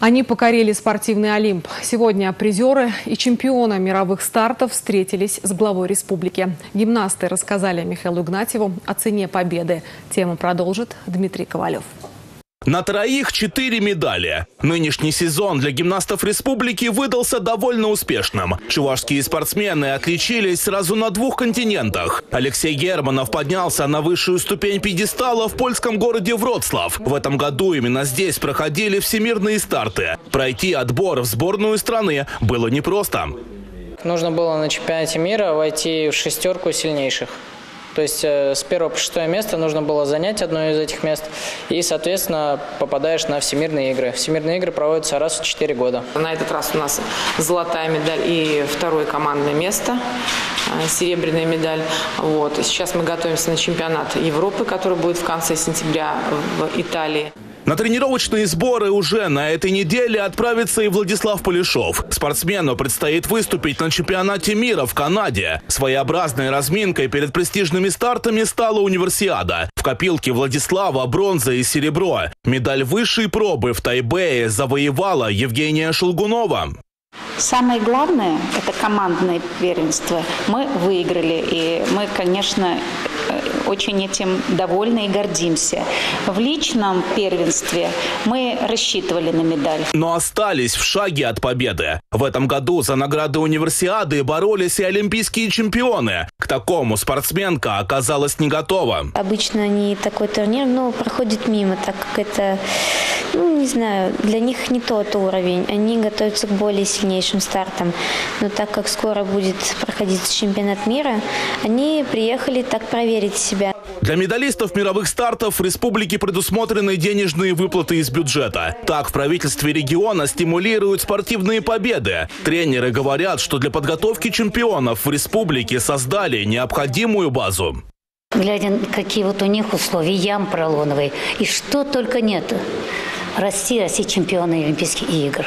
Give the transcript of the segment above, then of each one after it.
Они покорили спортивный Олимп. Сегодня призеры и чемпионы мировых стартов встретились с главой республики. Гимнасты рассказали Михаилу Игнатьеву о цене победы. Тему продолжит Дмитрий Ковалев. На троих четыре медали. Нынешний сезон для гимнастов республики выдался довольно успешным. Чувашские спортсмены отличились сразу на двух континентах. Алексей Германов поднялся на высшую ступень пьедестала в польском городе Вроцлав. В этом году именно здесь проходили всемирные старты. Пройти отбор в сборную страны было непросто. Нужно было на чемпионате мира войти в шестерку сильнейших. То есть э, с первого по шестое место нужно было занять одно из этих мест, и, соответственно, попадаешь на всемирные игры. Всемирные игры проводятся раз в четыре года. На этот раз у нас золотая медаль и второе командное место, э, серебряная медаль. Вот. Сейчас мы готовимся на чемпионат Европы, который будет в конце сентября в Италии. На тренировочные сборы уже на этой неделе отправится и Владислав Полешов. Спортсмену предстоит выступить на чемпионате мира в Канаде. Своеобразной разминкой перед престижными стартами стала универсиада. В копилке Владислава бронза и серебро. Медаль высшей пробы в Тайбэе завоевала Евгения Шелгунова. Самое главное – это командное первенство. Мы выиграли, и мы, конечно, очень этим довольны и гордимся. В личном первенстве мы рассчитывали на медаль. Но остались в шаге от победы. В этом году за награды универсиады боролись и олимпийские чемпионы. К такому спортсменка оказалась не готова. Обычно не такой турнир, но проходит мимо, так как это, ну, не знаю, для них не тот уровень. Они готовятся к более сильнейшим стартам. Но так как скоро будет проходить чемпионат мира, они приехали так проверить себя. Для медалистов мировых стартов в республике предусмотрены денежные выплаты из бюджета. Так, в правительстве региона стимулируют спортивные победы. Тренеры говорят, что для подготовки чемпионов в республике создали необходимую базу. Глядя, какие вот у них условия, ям пролоновые, и что только нет. Расти, расти чемпионы Олимпийских игр.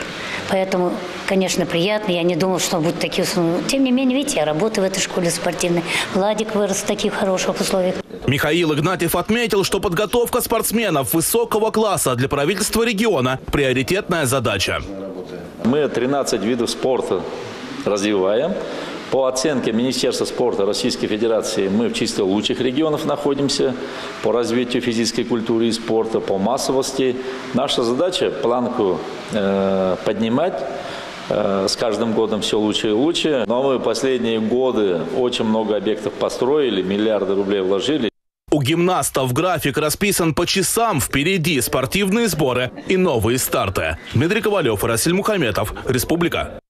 Поэтому, конечно, приятно. Я не думал, что будут такие условия. Тем не менее, видите, я работаю в этой школе спортивной. Владик вырос в таких хороших условиях. Михаил Игнатьев отметил, что подготовка спортсменов высокого класса для правительства региона – приоритетная задача. Мы 13 видов спорта развиваем. По оценке Министерства спорта Российской Федерации мы в числе лучших регионов находимся по развитию физической культуры и спорта, по массовости. Наша задача планку э, поднимать, э, с каждым годом все лучше и лучше. Но мы последние годы очень много объектов построили, миллиарды рублей вложили. У гимнастов график расписан по часам. Впереди спортивные сборы и новые старты. Дмитрий Ковалев, Расиль Мухаметов, Республика.